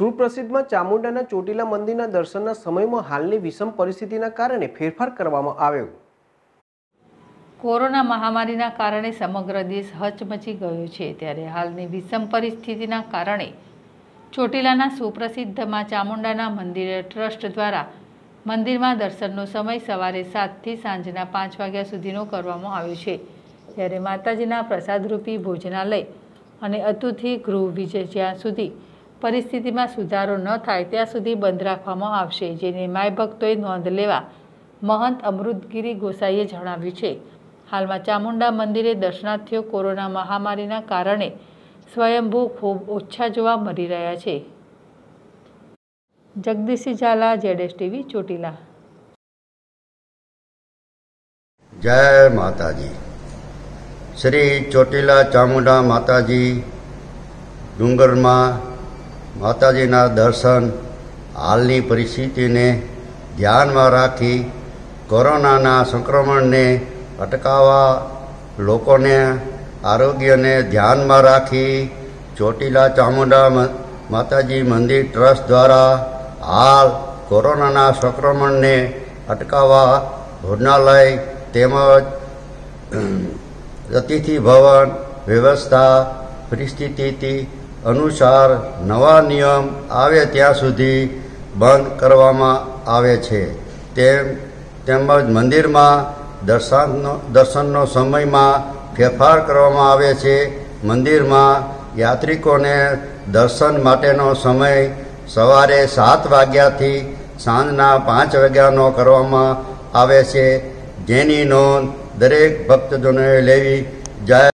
સુપ્રસિદ્ધમાં ચામુંડાના ચોટીલા મંદિરના દર્શનના સમયમાં હાલની વિષમ પરિસ્થિતિના કારણે ફેરફાર કરવામાં આવ્યો. કોરોના મહામારીના કારણે સમગ્ર દેશ હચમચી ગયો છે. ત્યારે હાલની વિષમ પરિસ્થિતિના કારણે ચોટીલાના સુપ્રસિદ્ધમાં ચામુંડાના મંદિરે ટ્રસ્ટ દ્વારા મંદિરમાં દર્શનનો સમય સવારે સાતથી સાંજના પાંચ વાગ્યા સુધીનો કરવામાં આવ્યો છે. ત્યારે માતાજીના પ્રસાદરૂપી ભોજનાલય અને અતિથિ ગૃહ વિજય જ્યાં સુધી પરિસ્થિતિમાં સુધારો ન થાય ત્યાં સુધી બંધ રાખવામાં આવશે. જેની માય ભક્તોએ નોંધ લેવા મહંત અમૃતગીરી ગોસાઈએ જણાવ્યું છે. હાલમાં ચામુંડા મંદિરે દર્શનાર્થીઓ કોરોના મહામારીના કારણે સ્વયંભૂ ખૂબ ઓછા જોવા મળી રહ્યા છે. જગદીશી ઝાલા જેડેશ ટીવી, ચોટીલા. જય માતાજી. શ્રી ચોટીલા ચામુંડા માતાજી ડુંગરમાં માતાજીના દર્શન, હાલની પરિસ્થિતિને ધ્યાનમાં રાખી કોરોનાના સંક્રમણને અટકાવવા લોકોને આરોગ્યને ધ્યાનમાં રાખી ચોટીલા ચામુંડા માતાજી મંદિર ટ્રસ્ટ દ્વારા હાલ કોરોનાના સંક્રમણને અટકાવવા ભોજનાલય તેમજ અતિથિ ભવન વ્યવસ્થા પરિસ્થિતિ અનુસાર નવા નિયમ આવે ત્યાં સુધી બંધ કરવામાં આવે છે. તેમ, તેમજ મંદિરમાં દર્શનનો દર્શનનો સમયમાં ફેરફાર કરવામાં આવે છે. મંદિરમાં યાત્રિકોને દર્શન માટેનો સમય સવારે સાત વાગ્યાથી સાંજના પાંચ વાગ્યાનો કરવામાં આવે છે. જેની નોંધ દરેક ભક્તજનોએ લેવી જય